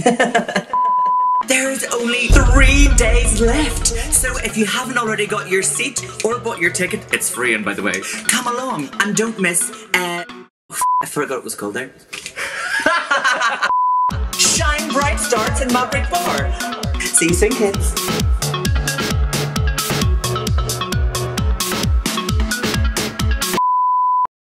There's only three days left, so if you haven't already got your seat or bought your ticket, it's free, and by the way, come along and don't miss. Uh, oh, I forgot what it was called there. Shine Bright starts in Maverick Bar. See you soon, kids.